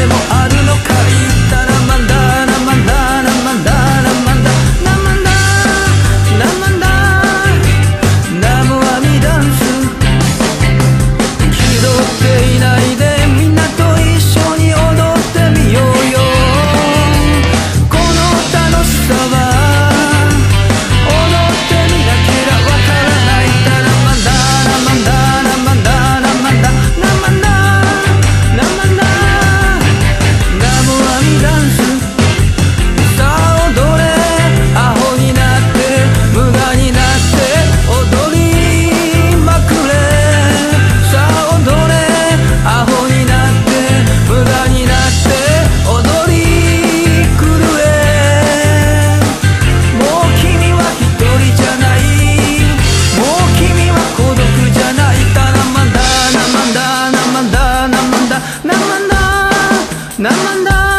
debo 慢慢的